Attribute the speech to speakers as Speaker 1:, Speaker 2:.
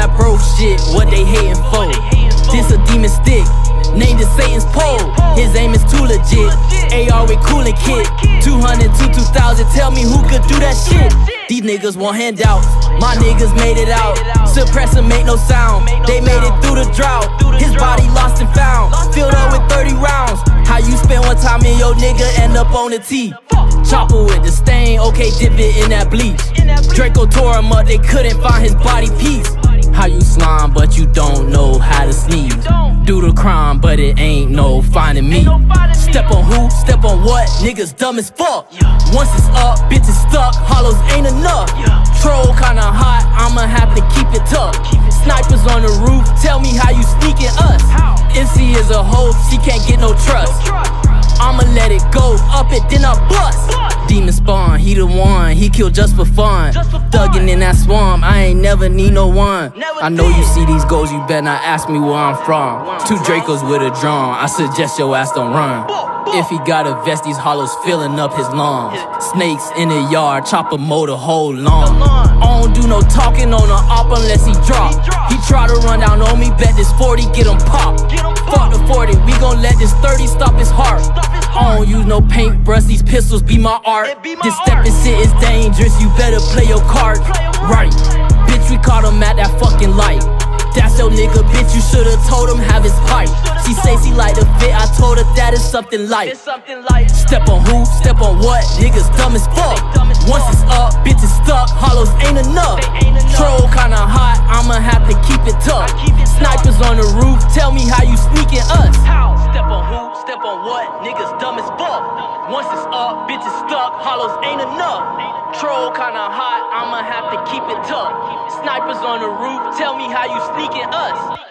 Speaker 1: that bro shit, what they hating for?
Speaker 2: This
Speaker 1: a demon stick, named is Satan's pole. His aim is too legit. AR with cooling kit, 200 to 2000. Tell me who could do that shit. These niggas want handouts, my niggas made it out. Suppressor make no sound, they made it through the drought. His body lost and found, filled up with 30 rounds. How you spend one time and your nigga end up on the tee?
Speaker 2: Chopper
Speaker 1: with the stain, okay, dip it in that bleach.
Speaker 2: Draco
Speaker 1: tore him up, they couldn't find his body piece don't know how to sneeze. Do the crime, but it ain't no finding me.
Speaker 2: Step on
Speaker 1: who, step on what, niggas dumb as fuck. Once it's up, bitches stuck, hollows ain't enough. Troll kinda hot, I'ma have to keep it tough. Snipers on the roof, tell me how you sneaking us. MC is a hoe, she can't get no trust. He the one, he kill just for fun.
Speaker 2: Thuggin' in
Speaker 1: that swamp, I ain't never need no one. I know you see these goals, you better not ask me where I'm from. Two Dracos with a drum, I suggest your ass don't run.
Speaker 2: If
Speaker 1: he got a vest, these hollows filling up his lungs. Snakes in the yard, chopper motor whole long.
Speaker 2: I
Speaker 1: don't do no talking on the op unless he drop. He try to run down on me, bet this 40 get him pop.
Speaker 2: Fuck
Speaker 1: the 40, we gon' let this 30 stop his heart.
Speaker 2: Don't
Speaker 1: use no paintbrush, these pistols be my art. This stepping shit is dangerous, you better play your card right. Bitch, we caught him at that fucking light. That's your nigga, bitch, you should've told him have his pipe. She say she like the fit, I told her that is something light.
Speaker 2: Step
Speaker 1: on who, step on what, niggas dumb as fuck. Once it's the roof, tell me how you sneaking us.
Speaker 2: How? Step
Speaker 1: on who, step on what, niggas dumb as fuck. Once it's up, bitches stuck, hollows ain't enough. Troll kinda hot, I'ma have to keep it tough. Snipers on the roof, tell me how you sneaking us.